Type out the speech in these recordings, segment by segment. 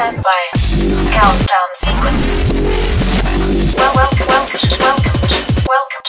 Countdown sequence. Well, welcome, welcome, welcome, welcome.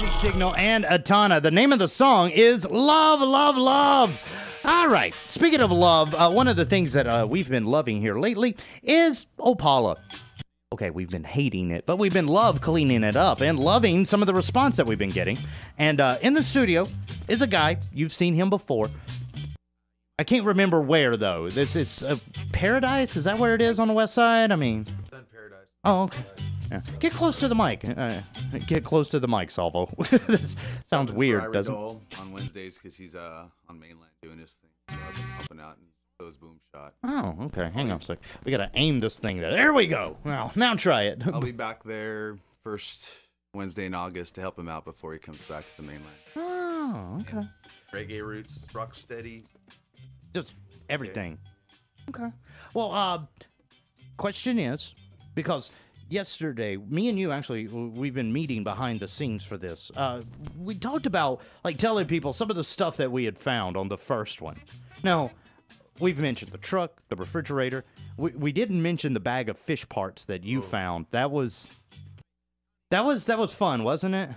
Busy Signal and Atana. The name of the song is Love, Love, Love. All right. Speaking of love, uh, one of the things that uh, we've been loving here lately is Opala. Okay, we've been hating it, but we've been love cleaning it up and loving some of the response that we've been getting. And uh, in the studio is a guy you've seen him before. I can't remember where though. This it's uh, Paradise. Is that where it is on the west side? I mean, Paradise. Oh, okay. Yeah. Get close to the mic. Uh, get close to the mic, Salvo. this sounds weird, doesn't it? on Wednesdays because he's uh on mainland doing his thing. So I've been helping out and those boom shot. Oh, okay. Hang on a sec. We gotta aim this thing there. There we go. Now, now try it. I'll be back there first Wednesday in August to help him out before he comes back to the mainland. oh, okay. Reggae roots, rock steady. Just everything. Okay. Well, uh, question is because yesterday, me and you actually, we've been meeting behind the scenes for this. Uh, we talked about like telling people some of the stuff that we had found on the first one. Now, we've mentioned the truck, the refrigerator. We, we didn't mention the bag of fish parts that you oh. found. That was. That was that was fun, wasn't it?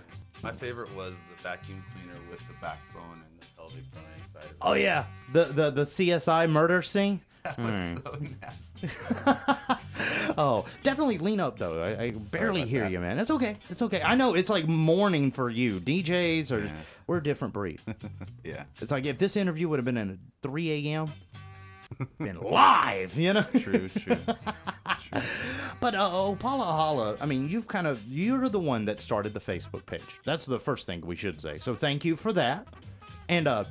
My favorite was the vacuum cleaner with the backbone and the pelvic bone inside. Oh yeah, the the the CSI murder scene. That was hmm. so nasty. Oh, definitely lean up though. I, I barely hear that. you, man. It's okay. It's okay. I know it's like morning for you, DJs, or Yeah. we're a different breed. Yeah. it's like if this interview would have been at 3 a.m. been live, you know. True, true. But uh, Opala Holla, I mean, you've kind of you're the one that started the Facebook page. That's the first thing we should say. So thank you for that. And uh,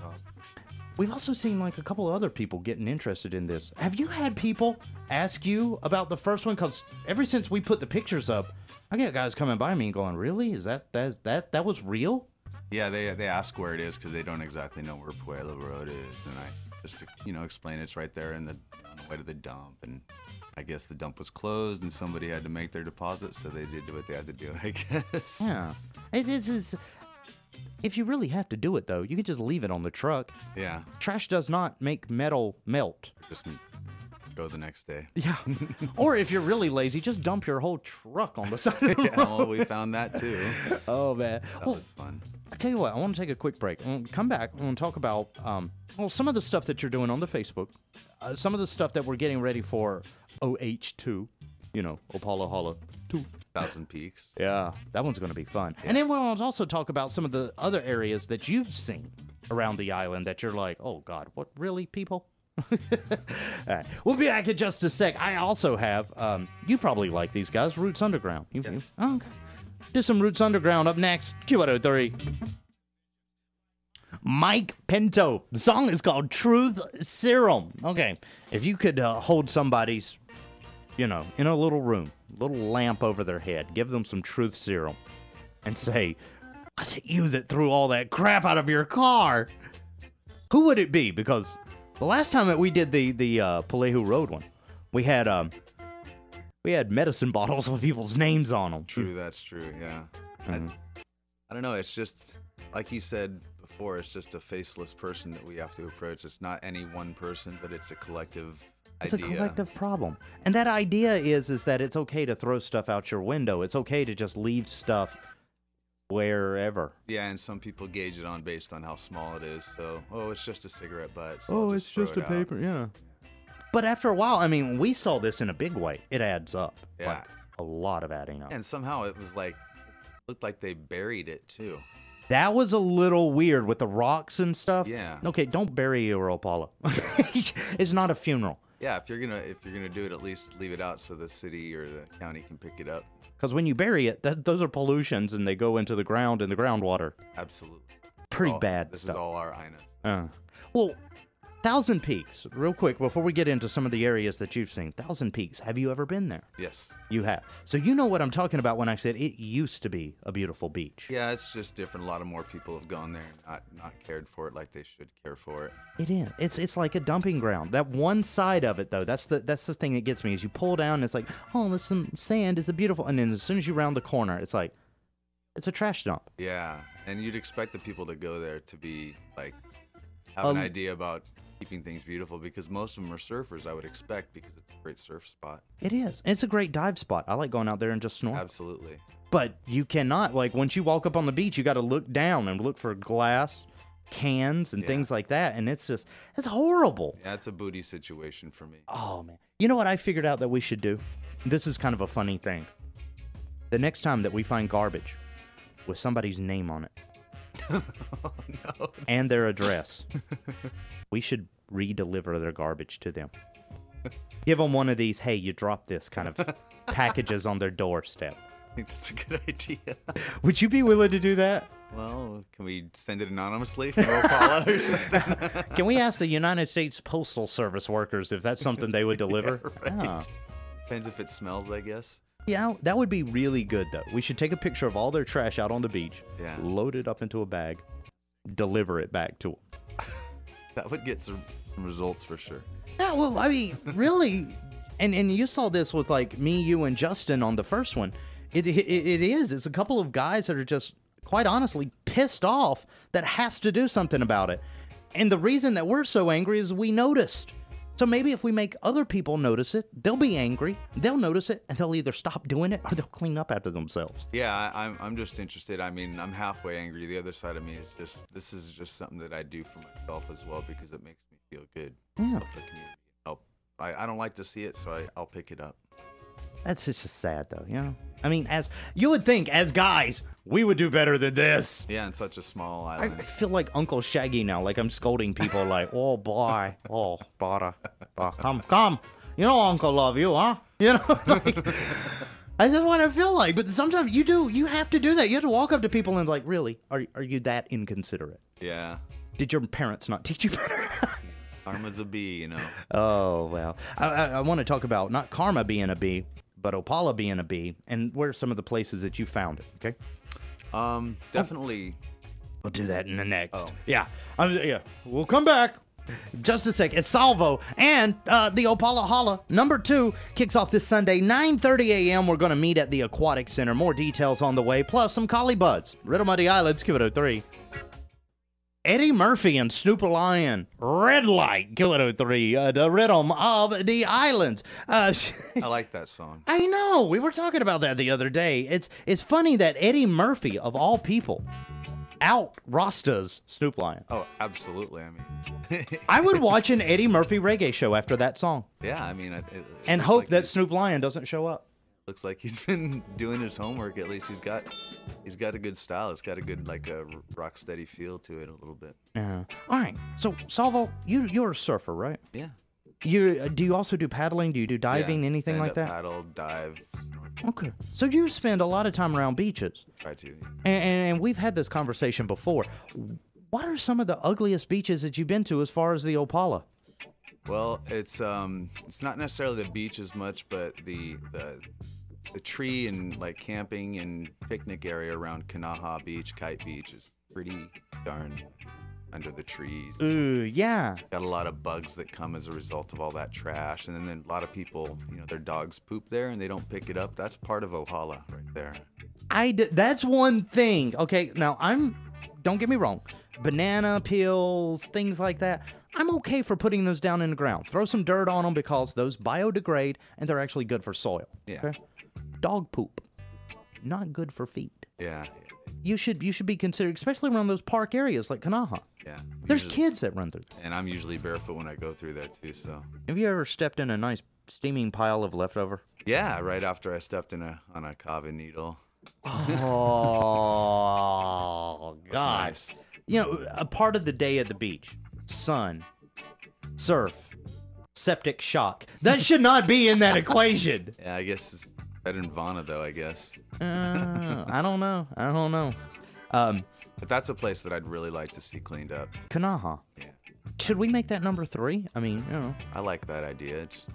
we've also seen like a couple of other people getting interested in this. Have you had people ask you about the first one? Because ever since we put the pictures up, I get guys coming by me and going, "Really? Is that that that that was real?" Yeah, they they ask where it is because they don't exactly know where Pulehu Road is, and I just to, you know explain it's right there in the on the way to the dump, and I guess the dump was closed and somebody had to make their deposit, so they did what they had to do, I guess. Yeah. It is. is if you really have to do it though, you can just leave it on the truck. Yeah, Trash does not make metal melt. just go the next day. Yeah. or if you're really lazy, just dump your whole truck on the side of the Yeah, road. well, we found that too. Oh man. That Well, was fun. Tell you what, I want to take a quick break. I come back. I want to talk about um, well, some of the stuff that you're doing on the Facebook, uh, some of the stuff that we're getting ready for OH2. You know, Opala Holla 2. Thousand Peaks. Yeah, that one's going to be fun. And then we'll also talk about some of the other areas that you've seen around the island that you're like, oh God, what really, people? All right, we'll be back in just a sec. I also have, um, you probably like these guys, Roots Underground. You, you- oh, okay. Do some Roots Underground up next. Q103. Mike Pinto. The song is called Truth Serum. Okay, if you could uh, hold somebody's you know, in a little room, little lamp over their head, give them some truth serum, and say, Was it you that threw all that crap out of your car? Who would it be? Because the last time that we did the the uh, Pulehu Road one, we had um we had medicine bottles with people's names on them. True, that's true. Yeah. Mhm. I, I don't know. It's just like you said before. It's just a faceless person that we have to approach. It's not any one person, but it's a collective It's idea. a collective problem. And that idea is is that it's okay to throw stuff out your window. It's okay to just leave stuff wherever. Yeah, and some people gauge it on based on how small it is. So, oh, it's just a cigarette butt. So Oh, I'll throw it out. yeah. But after a while, I mean, we saw this in a big way. It adds up. Yeah. Like a lot of adding up. And somehow it was like looked like they buried it too. that was a little weird with the rocks and stuff. Yeah. Okay, don't bury your Opala. it's not a funeral. Yeah, if you're gonna if you're gonna do it, at least leave it out so the city or the county can pick it up. Because when you bury it, that, those are pollutions and they go into the ground and the groundwater. Absolutely. Pretty All- bad This stuff. is all our INA. Uh, well, Thousand Peaks, real quick, before we get into some of the areas that you've seen. Thousand Peaks, have you ever been there? Yes. You have. So you know what I'm talking about when I said it used to be a beautiful beach. Yeah, it's just different. A lot of more people have gone there and not not cared for it like they should care for it. It is. It's it's like a dumping ground. That one side of it though, that's the that's the thing that gets me. Is you pull down, and it's like, oh, there's some sand. It's a beautiful. And then as soon as you round the corner, it's like, It's a trash dump. Yeah, and you'd expect the people to go there to be like have an Um, idea about keeping things beautiful because most of them are surfers. I would expect because it's a great surf spot. It is. It's a great dive spot. I like going out there and just snorkel. Absolutely. But you cannot like once you walk up on the beach, you got to look down and look for glass, cans, and Yeah. things like that, and it's just it's horrible. Yeah, it's a booty situation for me. Oh man. You know what I figured out that we should do? This is kind of a funny thing. The next time that we find garbage with somebody's name on it oh no. and their address, we should re-deliver their garbage to them. Give them one of these, hey, you dropped this kind of packages on their doorstep. I think that's a good idea. Would you be willing to do that? well, can we send it anonymously from Opala or something? Can we ask the United States Postal Service workers if that's something they would deliver? right. Ah. Depends if it smells, I guess. Yeah, that would be really good though. We should take a picture of all their trash out on the beach, Yeah. load it up into a bag, deliver it back to them. That would get some, some results for sure. Yeah, well, I mean, really, and and you saw this with like me, you, and Justin on the first one. It, it it is. It's a couple of guys that are just quite honestly pissed off that has to do something about it. And the reason that we're so angry is we noticed. So maybe if we make other people notice it, they'll be angry, they'll notice it, and they'll either stop doing it or they'll clean up after themselves. Yeah, I, I'm I'm just interested. I mean, I'm halfway angry. The other side of me is just this is just something that I do for myself as well because it makes me feel good. Yeah. Help the community. Help. I, I don't like to see it, so I, I'll pick it up. That's just sad though, you know? I mean, as you would think, as guys, we would do better than this. Yeah, in such a small I island. I feel like Uncle Shaggy now, like I'm scolding people, like, oh boy, oh brother, uh, come, come, you know Uncle love you, huh? You know, like, I just what I feel like. But sometimes you do, you have to do that. You have to walk up to people and like, really, are are you that inconsiderate? yeah. Did your parents not teach you better? Karma's a bee, you know. oh well, I, I, I want to talk about not karma being a bee, but Opala being a bee, and where are some of the places that you found it? Okay. Um, definitely. We'll do that in the next. Oh. Yeah. Um, yeah. We'll come back. Just a sec. It's Salvo and uh, the Opala Holla number two kicks off this Sunday, 9:30 a.m. We're going to meet at the Aquatic Center. More details on the way, plus some collie buds. Rhythm of the Islands, give it a three. Eddie Murphy and Snoop Lion, Red Light, it three. Uh, the Rhythm of the Islands. Uh, I like that song. I know. We were talking about that the other day. It's it's funny that Eddie Murphy, of all people, out Rastas Snoop Lion. Oh, absolutely. I mean, I would watch an Eddie Murphy reggae show after that song yeah. I mean, it, it and hope like that he's- Snoop Lion doesn't show up. Looks like he's been doing his homework. At least he's got he's got a good style. It's got a good like a rock steady feel to it a little bit. Yeah. All right. So Salvo, you you're a surfer, right? Yeah. You uh, do you also do paddling? Do you do diving? Yeah, anything like that? Paddle, dive, Okay. So you spend a lot of time around beaches. try to. And, and, and we've had this conversation before. What are some of the ugliest beaches that you've been to as far as the Opala? Well, it's um, it's not necessarily the beach as much, but the the the tree and like camping and picnic area around Kanaha Beach, Kite Beach is pretty darn under the trees. Ooh, yeah. Got a lot of bugs that come as a result of all that trash, and then, then a lot of people, you know, their dogs poop there and they don't pick it up. That's part of Ohala right there. I d- that's one thing. Okay, now I'm don't get me wrong. Banana peels, things like that. I'm okay for putting those down in the ground. Throw some dirt on them because those biodegrade and they're actually good for soil. Yeah. Okay? Dog poop. Not good for feet. Yeah, You should you should be considered especially around those park areas like Kanaha. yeah. There's Usually- kids that run through. and I'm usually barefoot when I go through there too. So Have you ever stepped in a nice steaming pile of leftover? yeah, right after I stepped in a on a kiawe needle. Oh God. nice. you know, a part of the day at the beach, sun, surf, septic shock. That should not be in that equation. Yeah, I guess better than Vana though. I guess, Uh, I don't know. I don't know. Um, but that's a place that I'd really like to see cleaned up. Kanaha. Yeah, Should we make that number three? I mean, you know. I like that idea. It's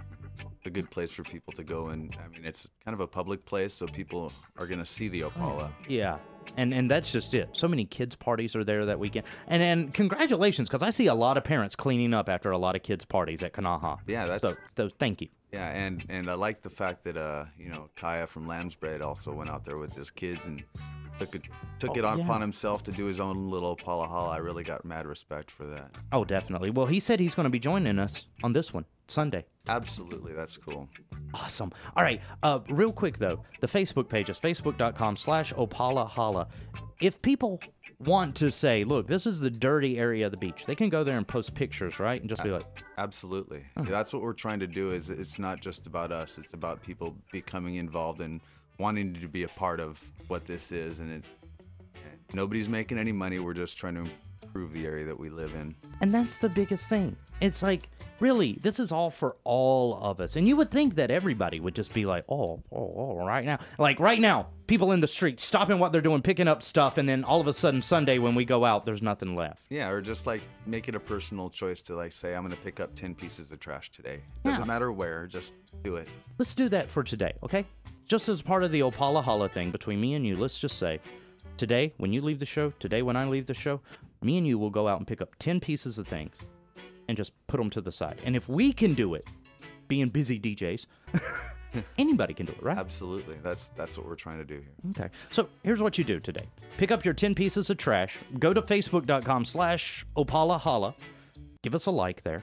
a good place for people to go, and I mean, it's kind of a public place, so people are gonna see the Opala. Yeah. And and that's just it. So many kids parties are there that weekend. And and congratulations, because I see a lot of parents cleaning up after a lot of kids parties at Kanaha. Yeah, that's So, so thank you. Yeah, and and I like the fact that uh you know Kaya from Lamb's Bread also went out there with his kids and took it took Oh, it on yeah. upon himself to do his own little Opala Holla. I really got mad respect for that. Oh, definitely. Well, he said he's going to be joining us on this one Sunday. Absolutely, that's cool. Awesome. All right. Uh, real quick though, the Facebook page is facebook.com slash Opala Holla. If people want to say, look, this is the dirty area of the beach, they can go there and post pictures, right? And just be like, Absolutely. Hmm. Yeah, that's what we're trying to do. Is it's not just about us. It's about people becoming involved and wanting to be a part of what this is. And it, and nobody's making any money. We're just trying to improve the area that we live in. and that's the biggest thing. It's like, really, this is all for all of us. And you would think that everybody would just be like, oh, oh, oh, right now. Like right now, people in the street stopping what they're doing, picking up stuff, and then all of a sudden, Sunday when we go out, there's nothing left. Yeah, or just like make it a personal choice to like say I'm going to pick up 10 pieces of trash today. Doesn't Yeah. matter where, just do it. Let's do that for today, okay? Just as part of the Opala Holla thing between me and you, let's just say today, when you leave the show, today, when I leave the show, me and you will go out and pick up 10 pieces of things and just put them to the side. And if we can do it, being busy DJs, anybody can do it, right? Absolutely. That's that's what we're trying to do here. Okay. So here's what you do today. Pick up your 10 pieces of trash, go to facebook.com slash Opala Holla, give us a like there,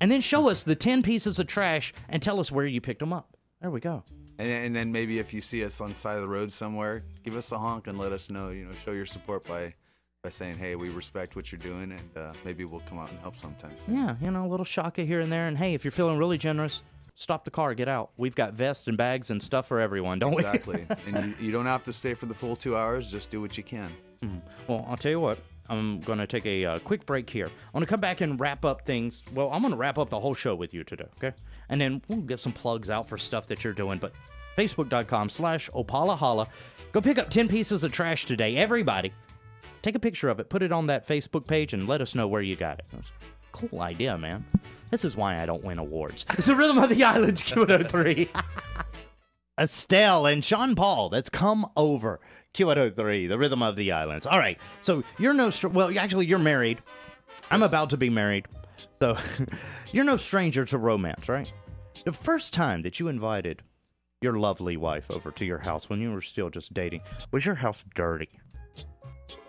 and then show us the 10 pieces of trash and tell us where you picked them up. There we go. And, and then maybe if you see us on the side of the road somewhere, give us a honk and let us know. You know, show your support by by saying, "Hey, we respect what you're doing," and uh, maybe we'll come out and help sometime. Yeah, you know, a little shaka here and there. And hey, if you're feeling really generous, stop the car, get out. We've got vests and bags and stuff for everyone, don't we? Exactly. and you, you don't have to stay for the full two hours. Just do what you can. Well, I'll tell you what. I'm going to take a uh, quick break here. I'm going to come back and wrap up things. Well, I'm going to wrap up the whole show with you today, okay? And then we'll give some plugs out for stuff that you're doing. But facebook.com slash Opala Holla. Go pick up 10 pieces of trash today. Everybody, take a picture of it, put it on that Facebook page, and let us know where you got it. That's a cool idea, man. This is why I don't win awards. It's the Rhythm of the Islands Q103. Estelle and Sean Paul. That's come over. Q103, the rhythm of the islands. All right. So you're no, str- well, actually, you're married. I'm about to be married. So you're no stranger to romance, right? The first time that you invited your lovely wife over to your house when you were still just dating, was your house dirty?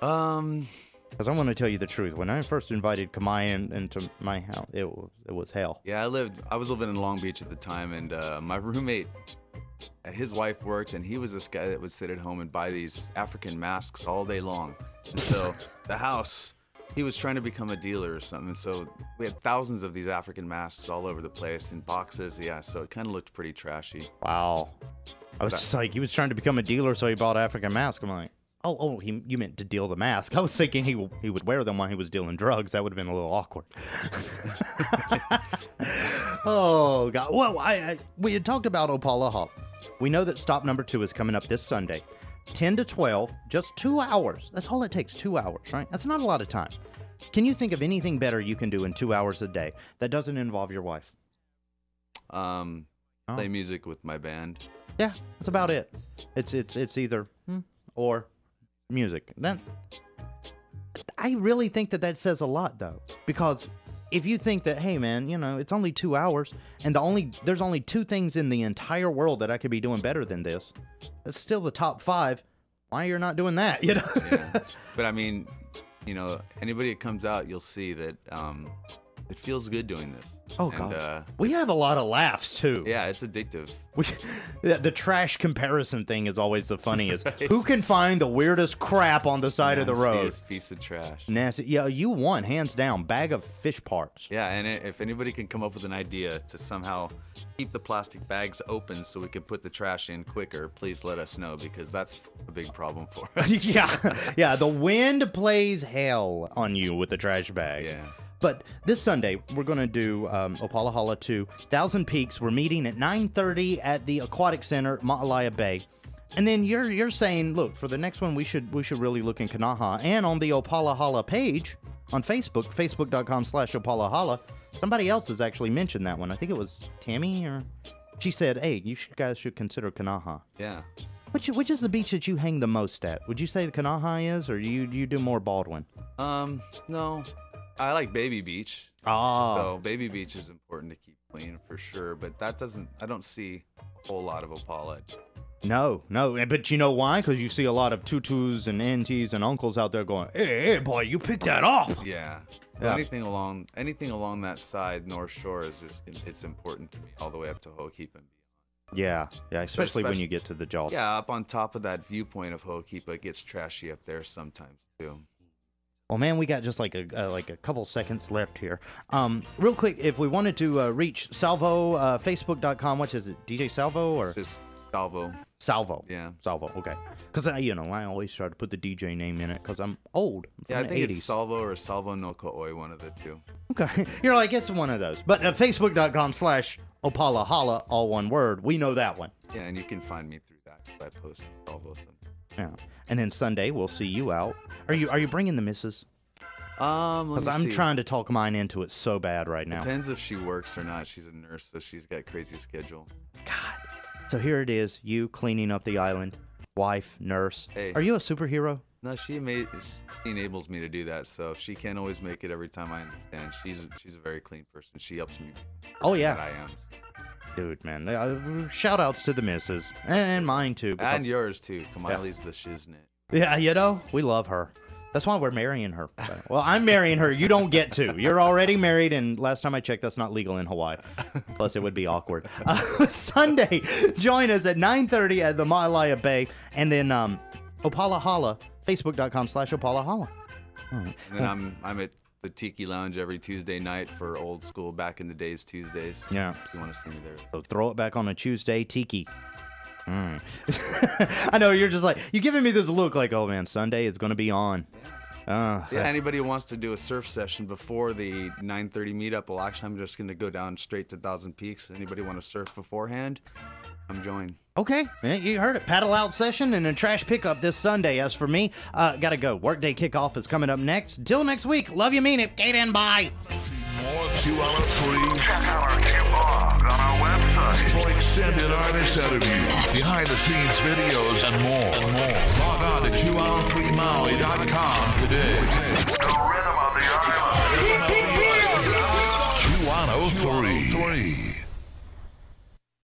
Um, Because I want to tell you the truth. When I first invited Kamayan into my house, it was, it was hell. yeah, I lived. I was living in Long Beach at the time, and uh, my roommate, his wife worked, and he was this guy that would sit at home and buy these African masks all day long. And so the house, he was trying to become a dealer or something. And so we had thousands of these African masks all over the place in boxes. Yeah, so it kind of looked pretty trashy. Wow. I was just like, he was trying to become a dealer, so he bought African mask. I'm like, oh, oh, he, you meant to deal the mask. I was thinking he he would wear them while he was dealing drugs. That would have been a little awkward. oh God. Well, I, I we had talked about Opala Holla. We know that stop number two is coming up this Sunday, ten to twelve, just two hours. That's all it takes, two hours, right? That's not a lot of time. Can you think of anything better you can do in two hours a day that doesn't involve your wife? Um, Oh. play music with my band. Yeah, that's about it. It's it's it's either hmm, or music. That I really think that that says a lot though, because if you think that hey man, you know, it's only 2 hours and the only there's only two things in the entire world that I could be doing better than this. It's still the top 5. Why you're not doing that, you know? Yeah. but I mean, you know, anybody that comes out, you'll see that um, it feels good doing this. Oh And, god. Uh, we have a lot of laughs too. yeah, it's addictive. We, the, the trash comparison thing is always the funniest. Who can find the weirdest crap on the side of the road? Nastiest piece of trash. Nasty. Yeah, you won hands down. Bag of fish parts. Yeah, and if anybody can come up with an idea to somehow keep the plastic bags open so we can put the trash in quicker, please let us know because that's a big problem for us. yeah, yeah. The wind plays hell on you with the trash bag. Yeah. But this Sunday we're gonna do um, Opala Holla 2, Thousand Peaks. We're meeting at 9:30 at the Aquatic Center, Ma'alaea Bay. And then you're you're saying, look, for the next one we should we should really look in Kanaha and on the Opala Holla page on Facebook, facebook.com slash Opala Holla. Somebody else has actually mentioned that one. I think it was Tammy or she said, hey, you should, guys should consider Kanaha. Yeah. Which which is the beach that you hang the most at? Would you say the Kanaha is, or you you do more Baldwin? Um, no. I like Baby Beach. Ah, So Baby Beach is important to keep clean for sure, but that doesn't I don't see a whole lot of Opala No, no, eh, but you know why? Because you see a lot of tutus and aunties and uncles out there going, "Hey, hey, boy, you picked that up." Yeah. Yeah. Anything along anything along that side, North Shore, is just it's important to me, all the way up to and beyond. Yeah, yeah, especially when especially- you get to the jaws. Yeah, up on top of that viewpoint of Ho'okipa, it gets trashy up there sometimes too. Well, man, we got just like a uh, like a couple seconds left here. Um, real quick, if we wanted to uh, reach Salvo, uh, Facebook.com, what is it, DJ Salvo or Just Salvo. Salvo? Yeah. Salvo. Okay, because you know I always try to put the DJ name in it because I'm old. I'm Yeah, I think the 80s. it's Salvo or Salvo no Ko'oi, one of the two. Okay, you're like it's one of those. But uh, Facebook.com slash Opala Holla, all one word. We know that one. Yeah, and you can find me through that I post Salvo. Some. Yeah. And then Sunday we'll see you out. Are you are you bringing the missus? Um, Because I'm see. trying to talk mine into it so bad right now. Depends if she works or not. She's a nurse, so she's got crazy schedule. God. So here it is, you cleaning up the island, wife, nurse. Hey. Are you a superhero? No, she ma- she enables me to do that. So if she can't always make it every time, I understand. She's she's a very clean person. She helps me. Oh that yeah, I am. Dude, man. Uh, shout outs to the misses. and mine too. And yours too. Kamali's the shiznit. yeah, you know, we love her. That's why we're marrying her. Well, I'm marrying her. You don't get to. You're already married, and last time I checked, that's not legal in Hawaii. Plus, it would be awkward. Uh, Sunday, join us at 9:30 at the Maalaea Bay, and then um, Opala Holla, Facebook.com slash Opala Holla. And then I'm I'm at the Tiki Lounge every Tuesday night for old school back in the days Tuesdays. Yeah. If you want to see me there. So throw it back on a Tuesday, Tiki. Mm. I know you're just like you're giving me this look like, oh man, Sunday it's gonna be on. Uh, Yeah, anybody who wants to do a surf session before the 9:30 meetup, well, actually, I'm just gonna go down straight to Thousand Peaks. Anybody want to surf beforehand? I'm joined. Okay, man, you heard it. Paddle out session and a trash pickup this Sunday. As for me, uh, gotta go. Workday kickoff is coming up next. Till next week, love you, mean it. Gate and bye. More QR free. Check out our QR on our website for extended artist interviews, behind the scenes videos, and more. And more. Log on to QR3Maui.com today. The rhythm of the island. 203.